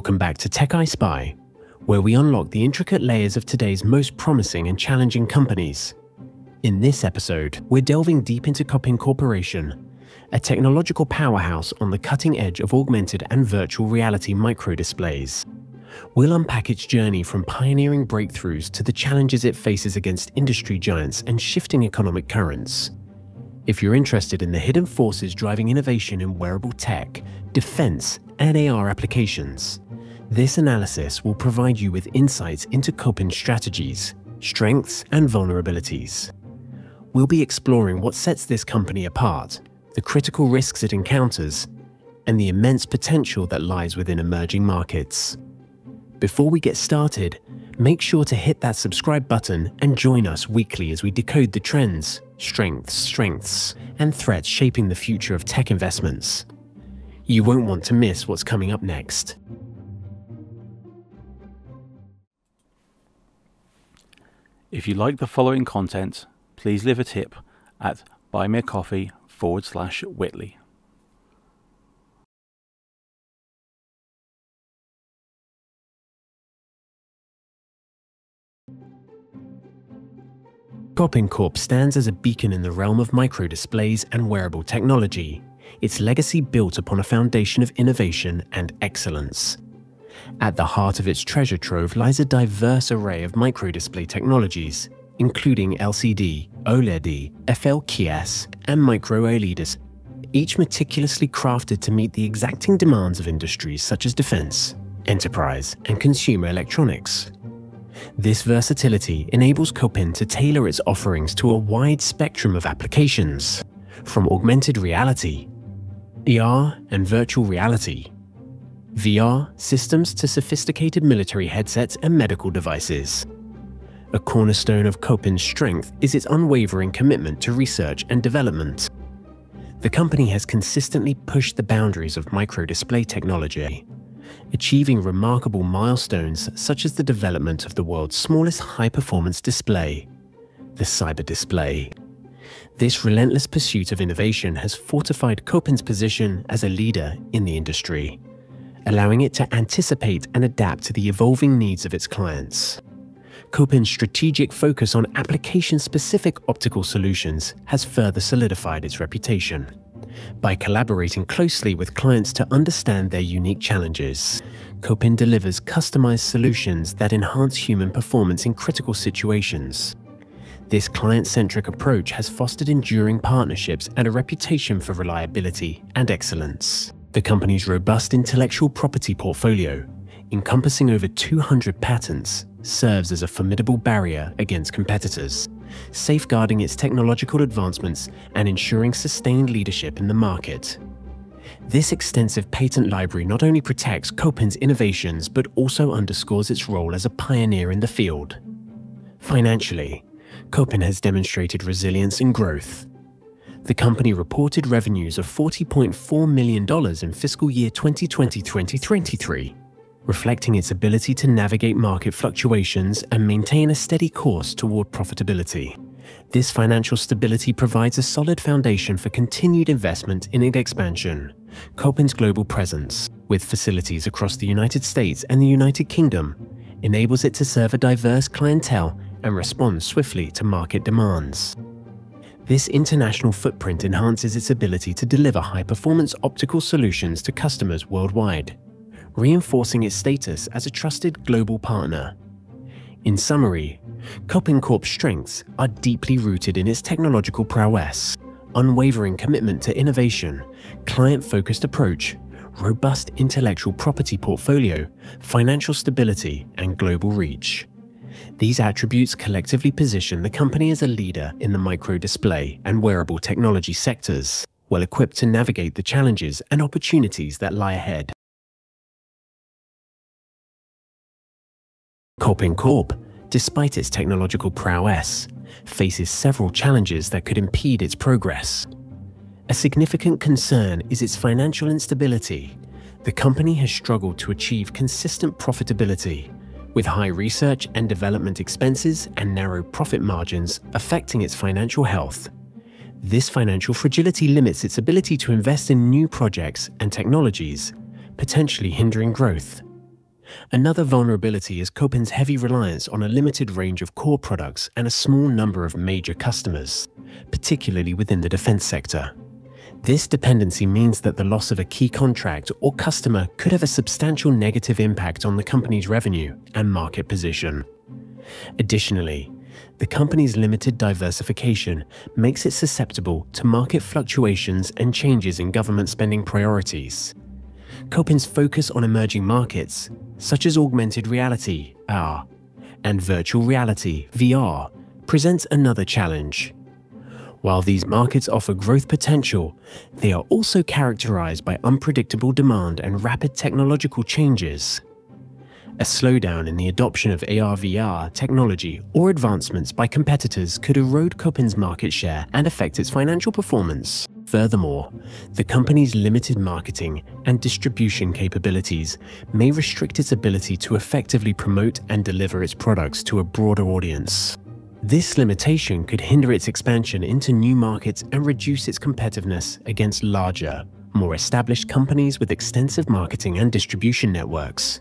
Welcome back to Tech Eye Spy, where we unlock the intricate layers of today's most promising and challenging companies. In this episode, we're delving deep into Kopin Corporation, a technological powerhouse on the cutting edge of augmented and virtual reality microdisplays. We'll unpack its journey from pioneering breakthroughs to the challenges it faces against industry giants and shifting economic currents. If you're interested in the hidden forces driving innovation in wearable tech, defense, and AR applications, this analysis will provide you with insights into Kopin's strategies, strengths, and vulnerabilities. We'll be exploring what sets this company apart, the critical risks it encounters, and the immense potential that lies within emerging markets. Before we get started, make sure to hit that subscribe button and join us weekly as we decode the trends, strengths, strengths, and threats shaping the future of tech investments. You won't want to miss what's coming up next. If you like the following content, please leave a tip at buymeacoffee forward slash Whitley. Kopin Corp stands as a beacon in the realm of microdisplays and wearable technology, its legacy built upon a foundation of innovation and excellence. At the heart of its treasure trove lies a diverse array of microdisplay technologies, including LCD, OLED, FLCoS, and micro OLEDs, each meticulously crafted to meet the exacting demands of industries such as defense, enterprise, and consumer electronics. This versatility enables Kopin to tailor its offerings to a wide spectrum of applications, from augmented reality, AR and virtual reality, VR systems to sophisticated military headsets and medical devices. A cornerstone of Kopin's strength is its unwavering commitment to research and development. The company has consistently pushed the boundaries of microdisplay technology, achieving remarkable milestones such as the development of the world's smallest high-performance display, the Cyber Display. This relentless pursuit of innovation has fortified Kopin's position as a leader in the industry, allowing it to anticipate and adapt to the evolving needs of its clients. Kopin's strategic focus on application-specific optical solutions has further solidified its reputation. By collaborating closely with clients to understand their unique challenges, Kopin delivers customized solutions that enhance human performance in critical situations. This client-centric approach has fostered enduring partnerships and a reputation for reliability and excellence. The company's robust intellectual property portfolio, encompassing over 200 patents, serves as a formidable barrier against competitors, safeguarding its technological advancements and ensuring sustained leadership in the market. This extensive patent library not only protects Kopin's innovations but also underscores its role as a pioneer in the field. Financially, Kopin has demonstrated resilience and growth. The company reported revenues of $40.4 million in fiscal year 2020-2023, reflecting its ability to navigate market fluctuations and maintain a steady course toward profitability. This financial stability provides a solid foundation for continued investment in expansion. Kopin's global presence, with facilities across the United States and the United Kingdom, enables it to serve a diverse clientele and respond swiftly to market demands. This international footprint enhances its ability to deliver high-performance optical solutions to customers worldwide, reinforcing its status as a trusted global partner. In summary, Kopin Corp's strengths are deeply rooted in its technological prowess, unwavering commitment to innovation, client-focused approach, robust intellectual property portfolio, financial stability, and global reach. These attributes collectively position the company as a leader in the micro-display and wearable technology sectors, well equipped to navigate the challenges and opportunities that lie ahead. Kopin Corp, despite its technological prowess, faces several challenges that could impede its progress. A significant concern is its financial instability. The company has struggled to achieve consistent profitability, with high research and development expenses and narrow profit margins affecting its financial health. This financial fragility limits its ability to invest in new projects and technologies, potentially hindering growth. Another vulnerability is Kopin's heavy reliance on a limited range of core products and a small number of major customers, particularly within the defense sector. This dependency means that the loss of a key contract or customer could have a substantial negative impact on the company's revenue and market position. Additionally, the company's limited diversification makes it susceptible to market fluctuations and changes in government spending priorities. Kopin's focus on emerging markets, such as augmented reality, AR, and virtual reality, VR, presents another challenge. While these markets offer growth potential, they are also characterized by unpredictable demand and rapid technological changes. A slowdown in the adoption of AR/VR technology or advancements by competitors could erode Kopin's market share and affect its financial performance. Furthermore, the company's limited marketing and distribution capabilities may restrict its ability to effectively promote and deliver its products to a broader audience. This limitation could hinder its expansion into new markets and reduce its competitiveness against larger, more established companies with extensive marketing and distribution networks.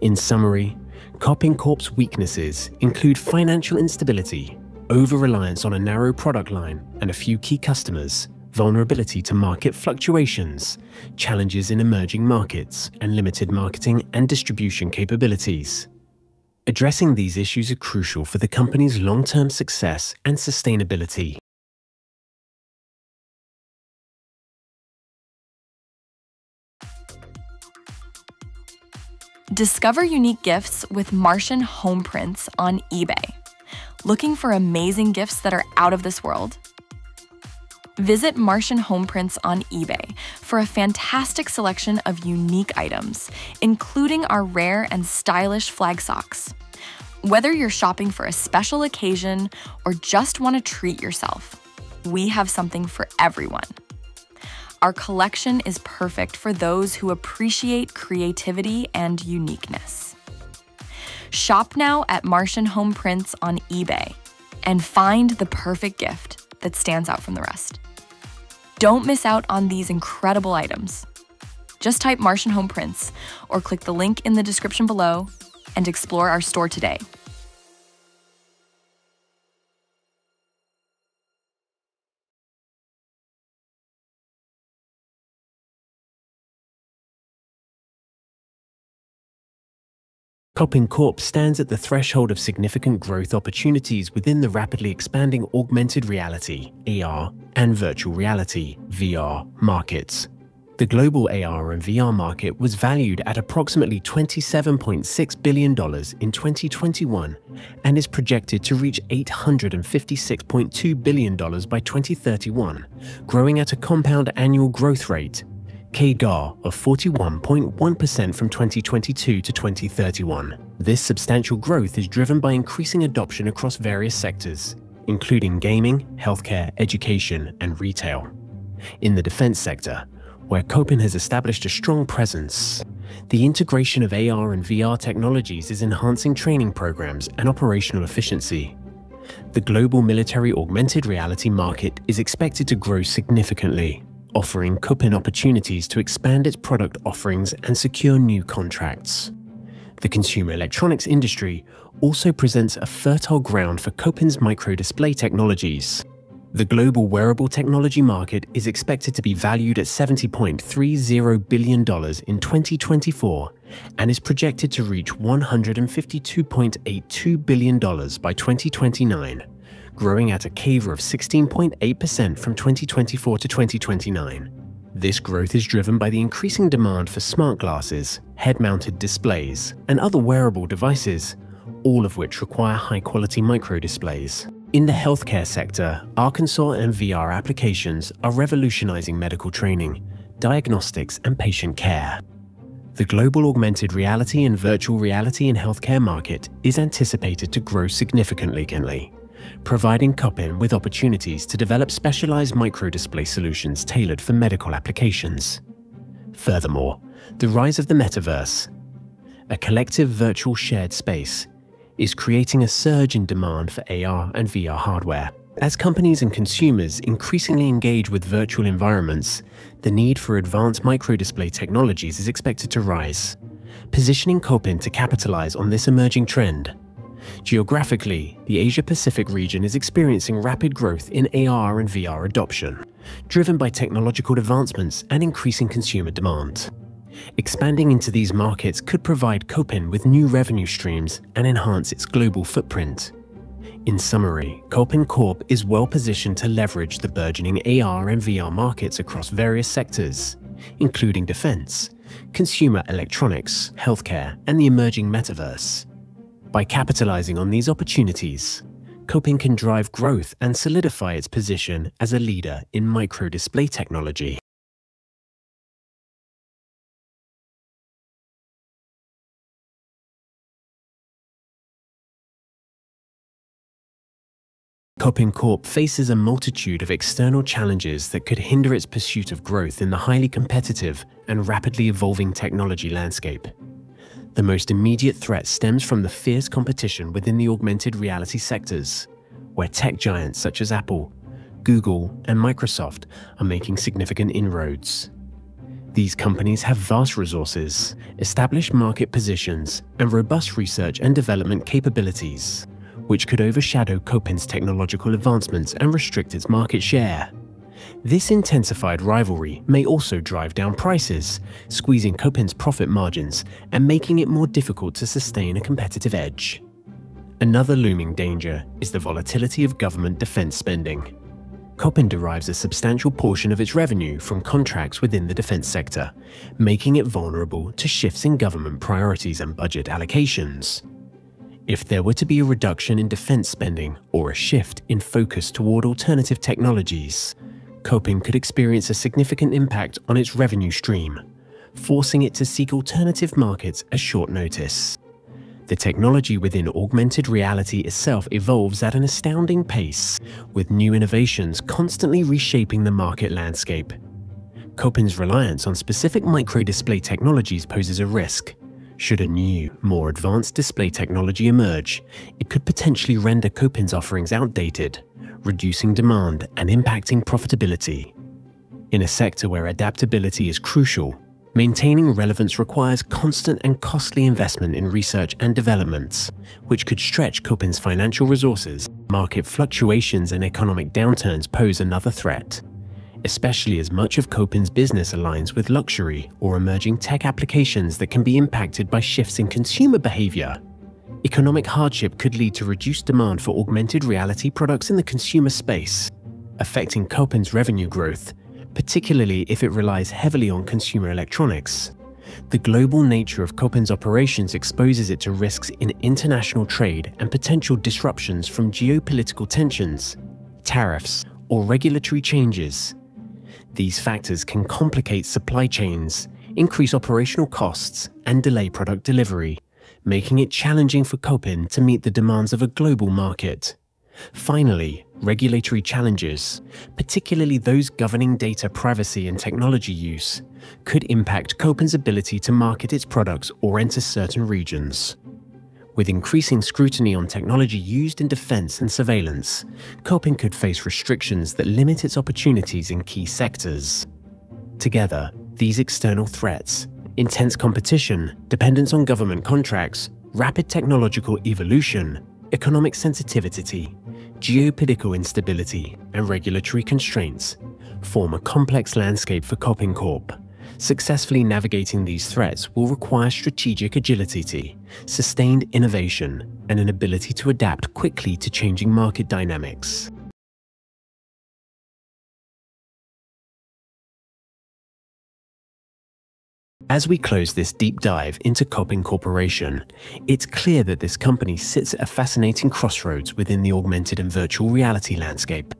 In summary, Kopin Corp's weaknesses include financial instability, over-reliance on a narrow product line and a few key customers, vulnerability to market fluctuations, challenges in emerging markets, and limited marketing and distribution capabilities. Addressing these issues are crucial for the company's long-term success and sustainability. Discover unique gifts with Martian home prints on eBay. Looking for amazing gifts that are out of this world? Visit Martian Home Prints on eBay for a fantastic selection of unique items, including our rare and stylish flag socks. Whether you're shopping for a special occasion or just want to treat yourself, we have something for everyone. Our collection is perfect for those who appreciate creativity and uniqueness. Shop now at Martian Home Prints on eBay and find the perfect gift that stands out from the rest. Don't miss out on these incredible items. Just type Martian Home Prints or click the link in the description below and explore our store today. Kopin Corp stands at the threshold of significant growth opportunities within the rapidly expanding augmented reality, AR, and virtual reality, VR, markets. The global AR and VR market was valued at approximately $27.6 billion in 2021 and is projected to reach $856.2 billion by 2031, growing at a compound annual growth rate CAGR of 41.1% from 2022 to 2031. This substantial growth is driven by increasing adoption across various sectors, including gaming, healthcare, education, and retail. In the defense sector, where Kopin has established a strong presence, the integration of AR and VR technologies is enhancing training programs and operational efficiency. The global military augmented reality market is expected to grow significantly, offering Kopin opportunities to expand its product offerings and secure new contracts. The consumer electronics industry also presents a fertile ground for Kopin's microdisplay technologies. The global wearable technology market is expected to be valued at $70.30 billion in 2024 and is projected to reach $152.82 billion by 2029 growing at a CAGR of 16.8% from 2024 to 2029. This growth is driven by the increasing demand for smart glasses, head-mounted displays, and other wearable devices, all of which require high-quality microdisplays. In the healthcare sector, Arkansas and VR applications are revolutionizing medical training, diagnostics, and patient care. The global augmented reality and virtual reality in healthcare market is anticipated to grow significantly providing Kopin with opportunities to develop specialized microdisplay solutions tailored for medical applications. Furthermore, the rise of the metaverse, a collective virtual shared space, is creating a surge in demand for AR and VR hardware. As companies and consumers increasingly engage with virtual environments, the need for advanced microdisplay technologies is expected to rise. positioning Kopin to capitalize on this emerging trend. Geographically, the Asia Pacific region is experiencing rapid growth in AR and VR adoption, driven by technological advancements and increasing consumer demand. Expanding into these markets could provide Kopin with new revenue streams and enhance its global footprint. In summary, Kopin Corp is well positioned to leverage the burgeoning AR and VR markets across various sectors, including defense, consumer electronics, healthcare, and the emerging metaverse. By capitalizing on these opportunities, Kopin can drive growth and solidify its position as a leader in microdisplay technology. Kopin Corp faces a multitude of external challenges that could hinder its pursuit of growth in the highly competitive and rapidly evolving technology landscape. The most immediate threat stems from the fierce competition within the augmented reality sectors, where tech giants such as Apple, Google, and Microsoft are making significant inroads. These companies have vast resources, established market positions, and robust research and development capabilities which could overshadow Kopin's technological advancements and restrict its market share. This intensified rivalry may also drive down prices, squeezing Kopin's profit margins and making it more difficult to sustain a competitive edge. Another looming danger is the volatility of government defense spending. Kopin derives a substantial portion of its revenue from contracts within the defense sector, making it vulnerable to shifts in government priorities and budget allocations. If there were to be a reduction in defense spending or a shift in focus toward alternative technologies, Kopin could experience a significant impact on its revenue stream, forcing it to seek alternative markets at short notice. The technology within augmented reality itself evolves at an astounding pace, with new innovations constantly reshaping the market landscape. Kopin's reliance on specific microdisplay technologies poses a risk, should a new, more advanced display technology emerge, it could potentially render Kopin's offerings outdated, reducing demand and impacting profitability. In a sector where adaptability is crucial, maintaining relevance requires constant and costly investment in research and developments, which could stretch Kopin's financial resources. Market fluctuations and economic downturns pose another threat, especially as much of Kopin's business aligns with luxury or emerging tech applications that can be impacted by shifts in consumer behavior. Economic hardship could lead to reduced demand for augmented reality products in the consumer space, affecting Kopin's revenue growth, particularly if it relies heavily on consumer electronics. The global nature of Kopin's operations exposes it to risks in international trade and potential disruptions from geopolitical tensions, tariffs, or regulatory changes. These factors can complicate supply chains, increase operational costs, and delay product delivery, making it challenging for Kopin to meet the demands of a global market. Finally, regulatory challenges, particularly those governing data privacy and technology use, could impact Kopin's ability to market its products or enter certain regions. With increasing scrutiny on technology used in defense and surveillance, Kopin could face restrictions that limit its opportunities in key sectors. Together, these external threats, intense competition, dependence on government contracts, rapid technological evolution, economic sensitivity, geopolitical instability, and regulatory constraints form a complex landscape for Kopin Corp. Successfully navigating these threats will require strategic agility, sustained innovation, and an ability to adapt quickly to changing market dynamics. As we close this deep dive into Kopin Corporation, it's clear that this company sits at a fascinating crossroads within the augmented and virtual reality landscape.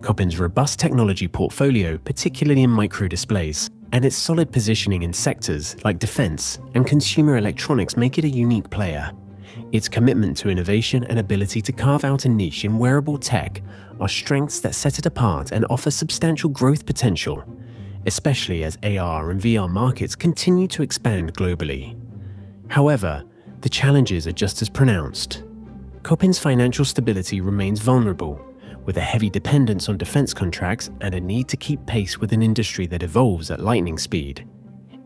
Kopin's robust technology portfolio, particularly in microdisplays, and its solid positioning in sectors like defense and consumer electronics make it a unique player. Its commitment to innovation and ability to carve out a niche in wearable tech are strengths that set it apart and offer substantial growth potential, especially as AR and VR markets continue to expand globally. However, the challenges are just as pronounced. Kopin's financial stability remains vulnerable with a heavy dependence on defense contracts and a need to keep pace with an industry that evolves at lightning speed.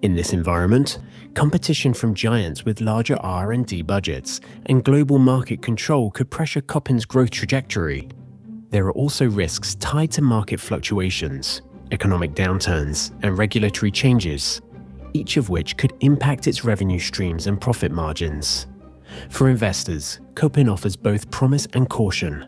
In this environment, competition from giants with larger R&D budgets and global market control could pressure Kopin's growth trajectory. There are also risks tied to market fluctuations, economic downturns, and regulatory changes, each of which could impact its revenue streams and profit margins. For investors, Kopin offers both promise and caution.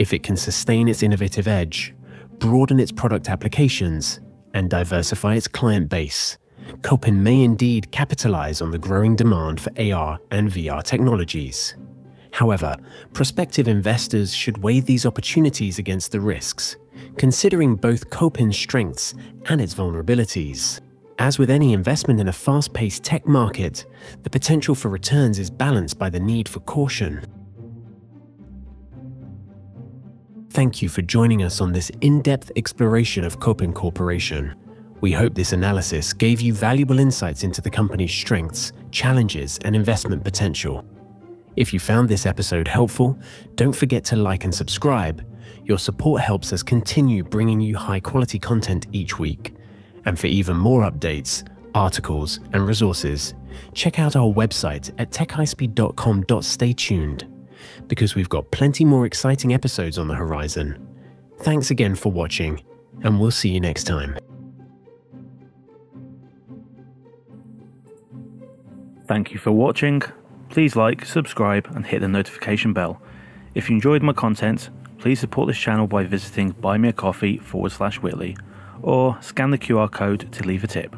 If it can sustain its innovative edge, broaden its product applications, and diversify its client base, Kopin may indeed capitalize on the growing demand for AR and VR technologies. However, prospective investors should weigh these opportunities against the risks, considering both Kopin's strengths and its vulnerabilities. As with any investment in a fast paced tech market, the potential for returns is balanced by the need for caution. Thank you for joining us on this in depth exploration of Kopin Corporation. We hope this analysis gave you valuable insights into the company's strengths, challenges, and investment potential. If you found this episode helpful, don't forget to like and subscribe. Your support helps us continue bringing you high quality content each week. And for even more updates, articles, and resources, check out our website at TechEyeSpy.com.stay tuned, because we've got plenty more exciting episodes on the horizon. Thanks again for watching, and we'll see you next time. Thank you for watching. Please like, subscribe, and hit the notification bell. If you enjoyed my content, please support this channel by visiting buymeacoffee forward slash Whitley or scan the QR code to leave a tip.